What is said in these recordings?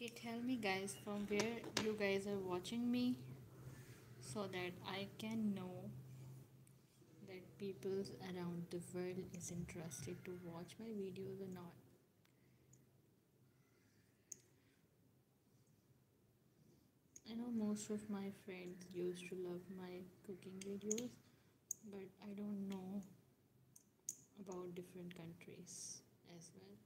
Okay, tell me guys from where you guys are watching me so that I can know that people around the world is interested to watch my videos or not. I know most of my friends used to love my cooking videos, but I don't know about different countries as well.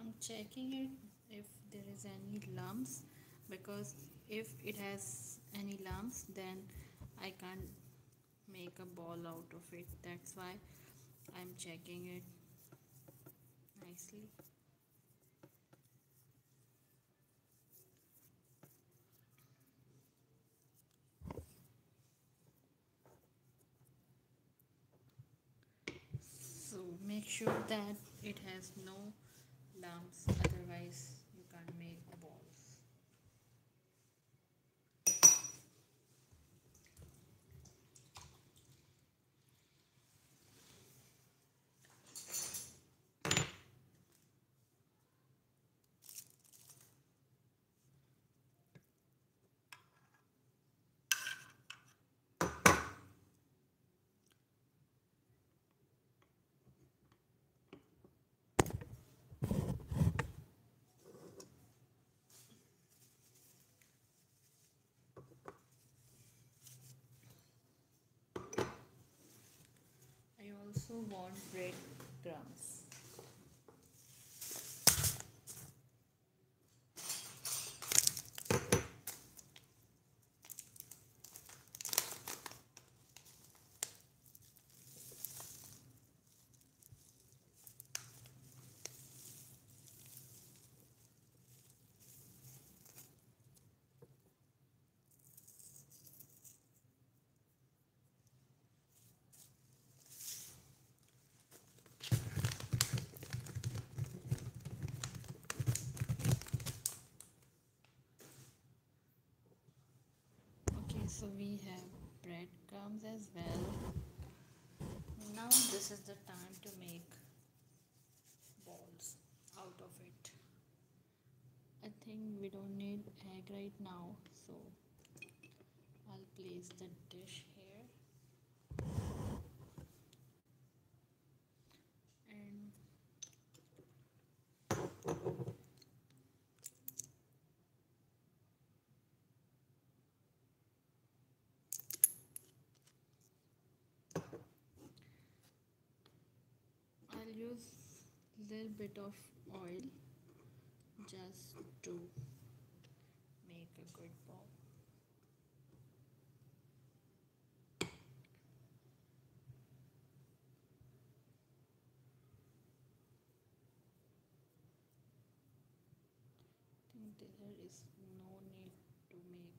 I'm checking it if there is any lumps because if it has any lumps then I can't make a ball out of it. That's why I'm checking it nicely. So make sure that it has no lumps otherwise you can't make balls I also want bread crumbs okay so we have breadcrumbs as well. Now this is the time to make balls out of it. I think we don't need egg right now so I'll place the dish here little bit of oil just to make a good ball. I think there is no need to make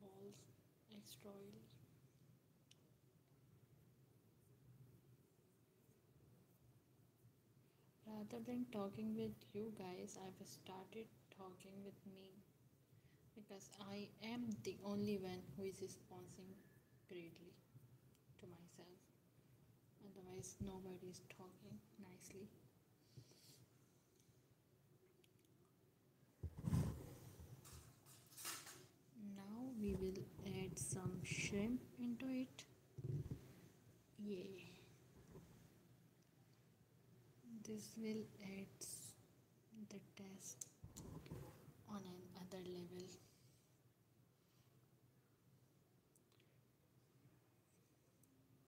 balls extra oily. Rather than talking with you guys, I've started talking with me because I am the only one who is responding greatly to myself. Otherwise, nobody is talking nicely. Now we will add some shrimp into it. Yay will add the taste on another level